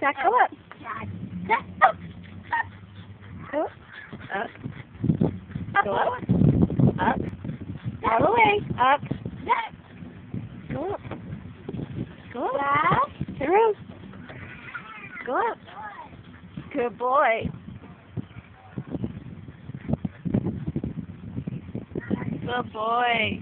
Zack, go up. Go up. Up. Go up. Up. All the way. Up. Go up. Go up. Through. Go up. Good boy. Good boy.